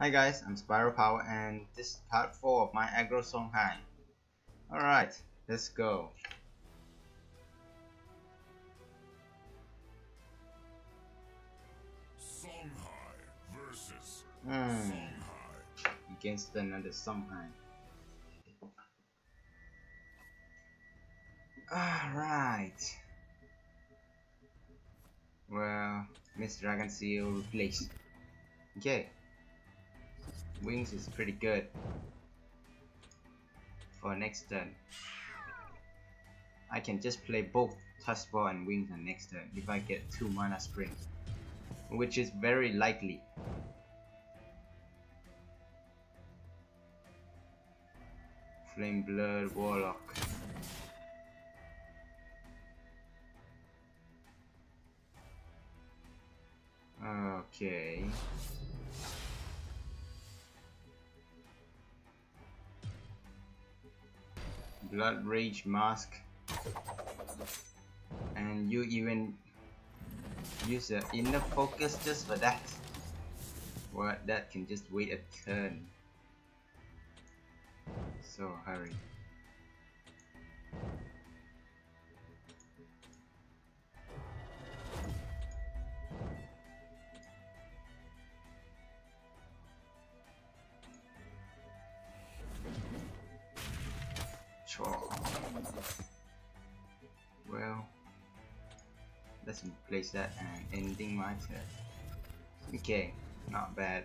Hi guys, I'm Spiral Power and this is part 4 of my Aggro Songhai. Alright, let's go. Songhai versus Songhai. against another Songhai. Alright. Well, Mist Dragon Seal replaced. Okay. Wings is pretty good. For next turn. I can just play both Tusk Boar and Wings on next turn if I get 2 mana springs. Which is very likely. Flame Blood Warlock. Okay. Blood Rage Mask. And you even use the inner focus just for that. What that can just wait a turn. So hurry. Let's replace that uh, and ending my turn. Uh, okay, not bad.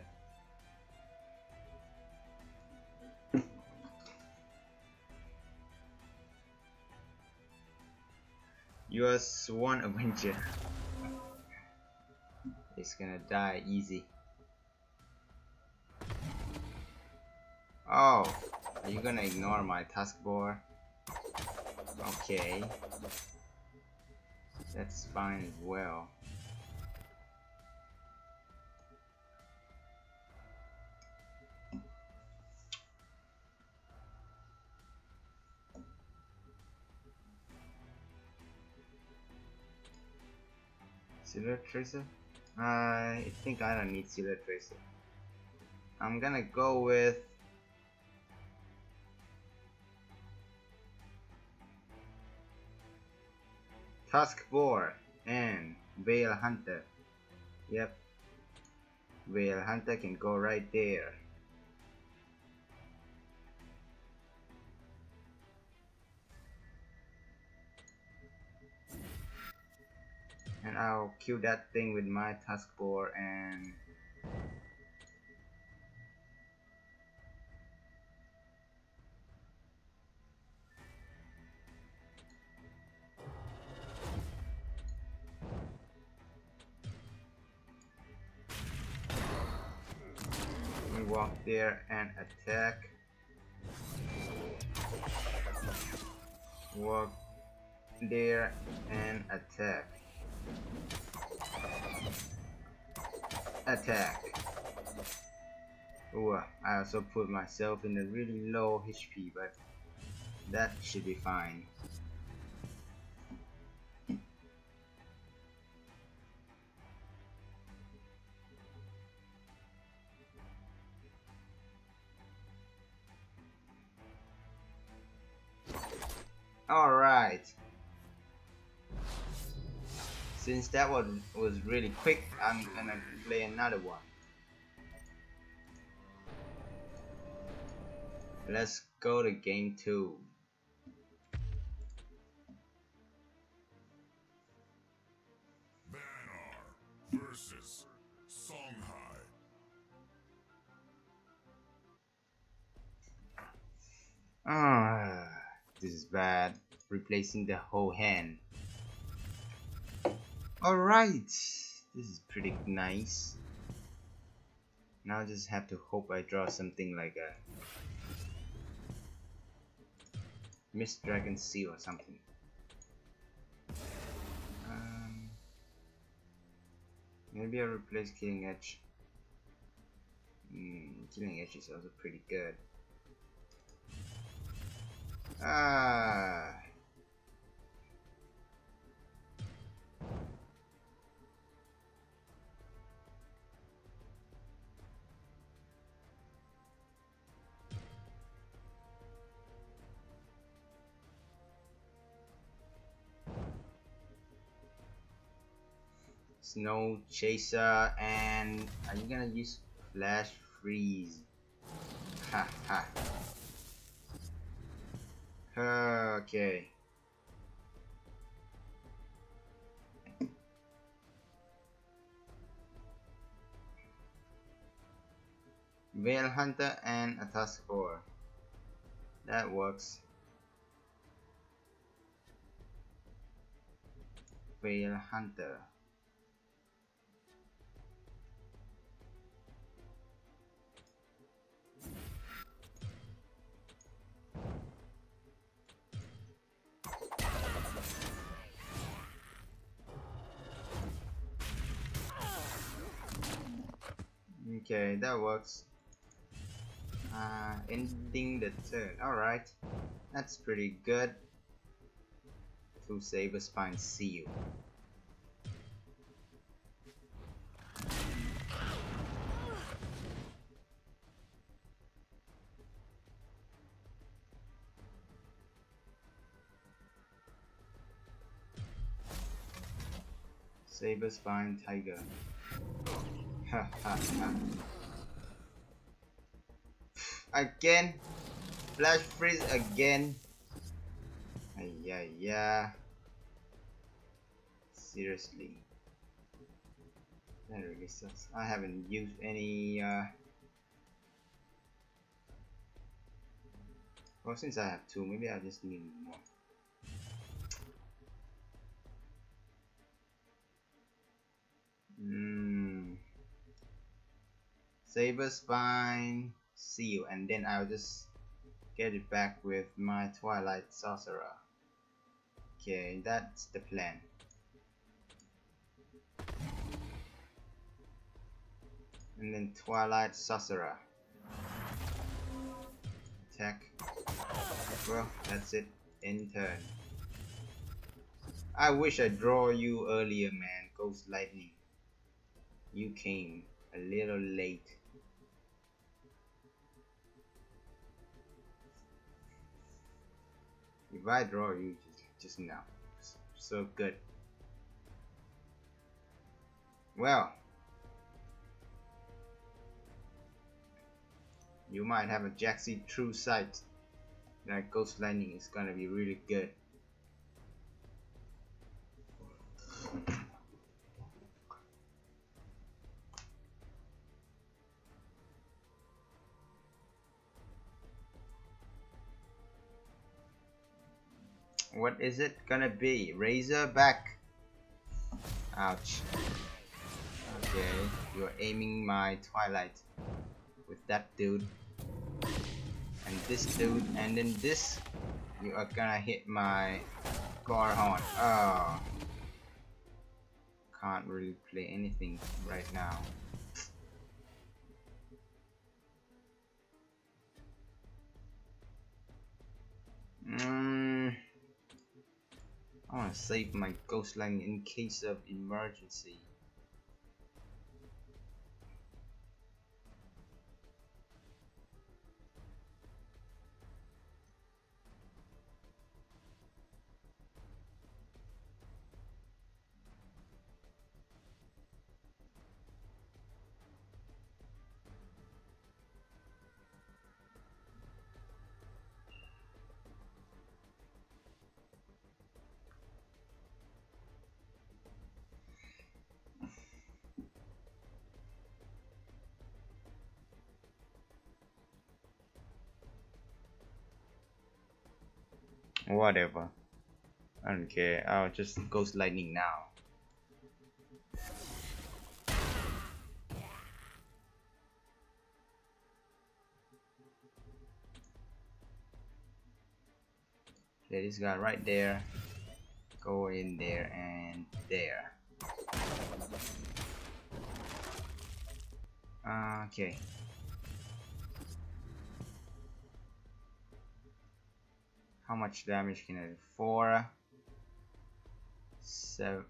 Your Sworn Avenger it's gonna die easy. Oh, are you gonna ignore my Tusk Boar? Okay. That's fine as well. Sealer Tracer? I think I don't need Sealer Tracer. I'm gonna go with Tusk Boar and Veil Hunter. Yep. Veil Hunter can go right there. And I'll kill that thing with my Tusk Boar and walk there and attack. Walk there and attack. Attack. Ooh, I also put myself in a really low HP, but that should be fine. Alright. Since that one was really quick, I'm gonna play another one. Let's go to game 2. Vanar versus Songhai. Ah, this is bad. Replacing the whole hand. Alright, this is pretty nice. Now I just have to hope I draw something like a Mist Dragon Seal or something. Um, maybe I'll replace Killing Edge. Mm, Killing Edge is also pretty good. Ah. Snow Chaser and are you gonna use Flash Freeze? Ha ha. Okay. Veil Hunter and a Task Force. That works. Veil Hunter. Okay, that works. Uh, ending the turn. Alright. That's pretty good. To Saber Spine Seal. Saber Spine Tiger. Again. Flash freeze again. Yeah, yeah. Seriously. That really sucks. I haven't used any uh Well since I have two, maybe I just need more. Saber spine seal and then I'll just get it back with my Twilight Sorcerer. Okay, that's the plan. And then Twilight Sorcerer. Attack. Well, that's it. In turn. I wish I draw you earlier, man. Ghost Lightning. You came a little late. If I draw you just, just now. So good. Well. You might have a Jaxi True Sight. That Ghost Lightning is gonna be really good. What is it gonna be? Razorback. Ouch. Okay, you're aiming my Twilight with that dude. And this dude, and then this, you are gonna hit my Gorehorn. Oh. Can't really play anything right now. Save my ghost line in case of emergency. Whatever. I don't care. I'll just ghost lightning now. This guy right there. Go in there and there. Okay. How much damage can I do? Four, seven,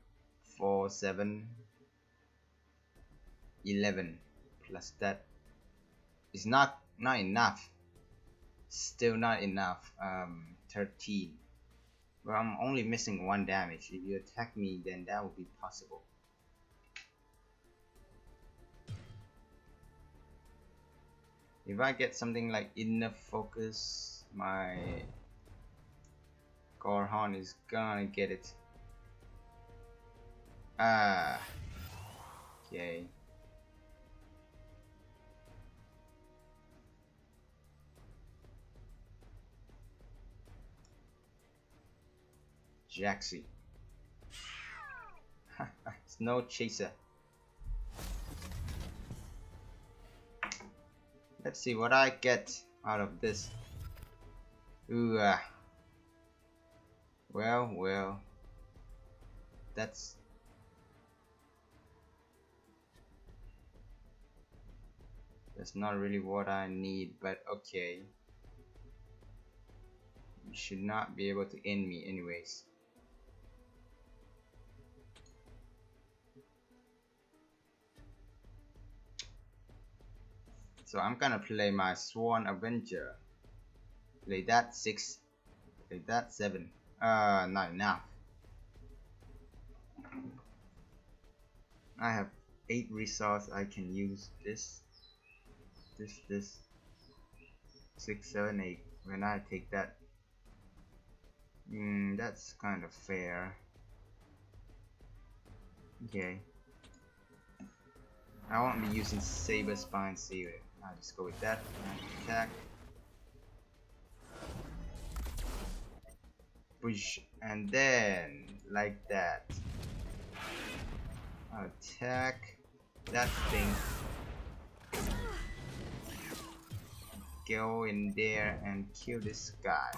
four, seven, eleven. Plus that is not not enough. Still not enough. Um, thirteen. But I'm only missing one damage. If you attack me, then that would be possible. If I get something like inner focus, my Gorehorn is gonna get it. Ah. Okay. Jaxi. it's no chaser. Let's see what I get out of this. Ooh, uh, well, well, that's that's not really what I need, but okay. You should not be able to end me anyways. So I'm gonna play my Sworn Avenger. Play that 6. Play that 7. Uh, not enough. I have 8 resource I can use this. This, this. six, seven, eight. When I take that. Hmm, that's kind of fair. Okay. I won't be using Saber Spine Saber. I'll just go with that attack. Push and then like that. Attack that thing. Go in there and kill this guy.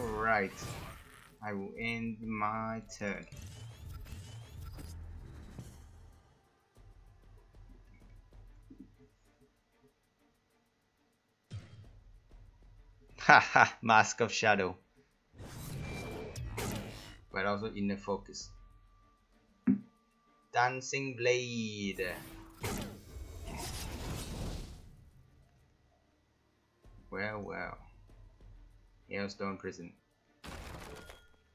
Alright. I will end my turn. Haha, Mask of Shadow. But also inner focus. Dancing Blade. Well, well. Hailstone Prison.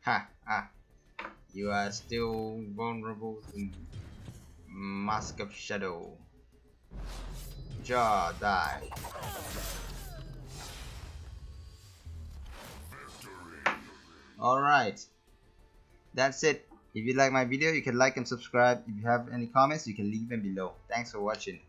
Ha, ha. You are still vulnerable to Mask of Shadow. Jaw, die. Alright. That's it. If you like my video, you can like and subscribe. If you have any comments, you can leave them below. Thanks for watching.